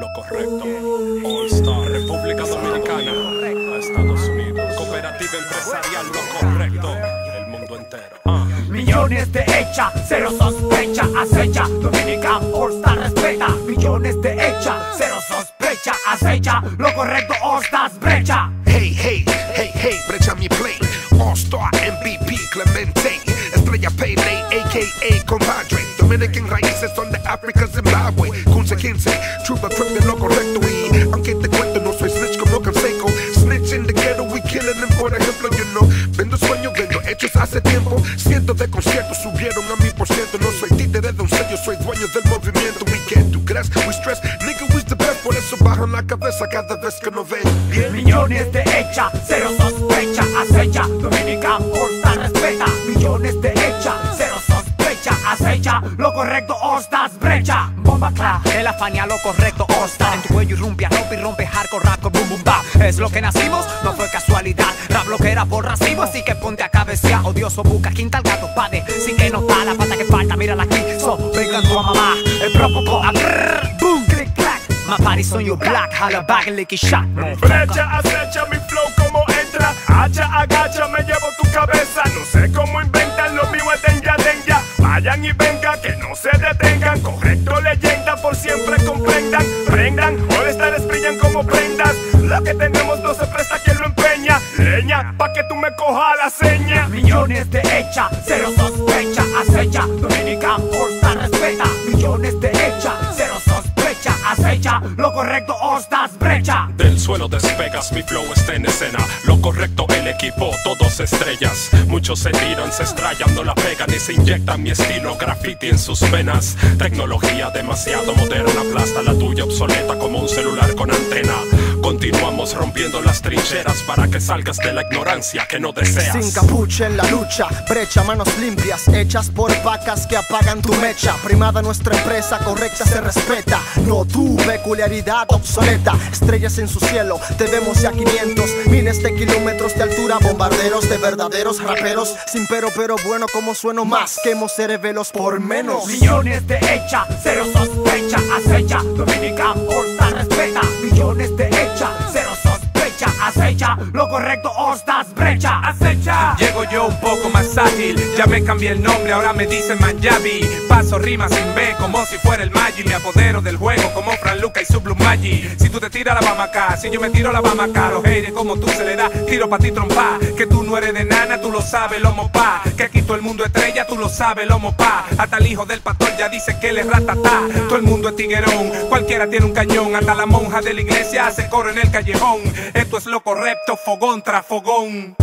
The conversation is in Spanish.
Lo correcto. All Star, República Dominicana, a Estados Unidos. Cooperativa empresarial, lo correcto. El mundo entero. Ah. Millones de hecha, cero sospecha, acecha, Dominica All Star respeta. Millones de hecha, cero sospecha, acecha, lo correcto All Stars brecha. Hey, hey, hey, hey, brecha mi play. All Star MVP Clemente. Estrella Pele, a.k.a. compadre. Dominican raíces son de África, Zimbabue. 15, Truba Trip lo correcto. Y aunque te cuento, no soy snitch como Canseco. Snitch in the ghetto, we killing them, por ejemplo, you know. Vendo sueños, vendo hechos hace tiempo. Cientos de conciertos subieron a mi por ciento. No soy títere de un sello, soy dueño del movimiento. We can't do grass, we stress. Nigga, we's the best, por eso bajan la cabeza cada vez que nos ven. Millones de hecha, cero sospecha, acecha, correcto All Stars brecha. Bomba cla, De la fania lo correcto, Star En tu cuello irrumpe, rompe y rompe hardcore, rap, boom boom bap Es lo que nacimos, no fue casualidad. Rap lo que era por así que ponte a cabecear. Odioso busca quinta al gato, pade. Sin que nota la pata que falta, mírala aquí. So, vengan tu mamá, el prófugo a boom, click clack My body's on your black, holla back, licky shot. Brecha, acecha mi flow como entra Hacha, agacha, me llevo tu cabeza. No sé cómo inventan, lo mío es denja Vayan y vengan, que no se detengan. Correcto, leyenda, por siempre comprendan. Prendan, all stars brillan como prendas. Lo que tenemos no se presta quien lo empeña Leña, pa' que tú me cojas la seña. Millones de hecha, cero sospecha, acecha, Dominica Star respeta. Millones de hecha, cero sospecha, acecha, lo correcto Stars brecha. Del suelo despegas, mi flow está en escena. Lo correcto, el equipo, todos estrellas. Muchos se tiran, se estrellan, no la pegan y se inyectan mi estilo graffiti en sus venas. Tecnología demasiado moderna, aplasta la tuya obsoleta como un celular con antena. Continuamos rompiendo las trincheras para que salgas de la ignorancia que no deseas. Sin capucha en la lucha, brecha, manos limpias, hechas por vacas que apagan tu mecha. Primada nuestra empresa, correcta se respeta. No tu peculiaridad obsoleta. Estrellas en su cielo, te vemos ya 500 miles de kilómetros de altura. Bombarderos de verdaderos raperos. Sin pero, pero bueno, como sueno más. Quemo cerebelos por menos. Millones de hecha, cero sospecha, acecha, Dominica correcto All Stars brecha. Acecha. Llego yo un poco más ya me cambié el nombre, ahora me dicen Manjavi. Paso rimas sin B como si fuera el Magi, me apodero del juego como Fran Luca y su Blue Magi. Si tú te tiras la vamos acá, si yo me tiro la vamos acá, los haters como tú se le da, tiro pa' ti trompa. Que tú no eres de nana, tú lo sabes, lomo pa. Que aquí todo el mundo estrella, tú lo sabes, lomo pa. Hasta el hijo del pastor ya dice que él es ratatá. Todo el mundo es tiguerón, cualquiera tiene un cañón, hasta la monja de la iglesia hace coro en el callejón. Esto es lo correcto, fogón tras fogón.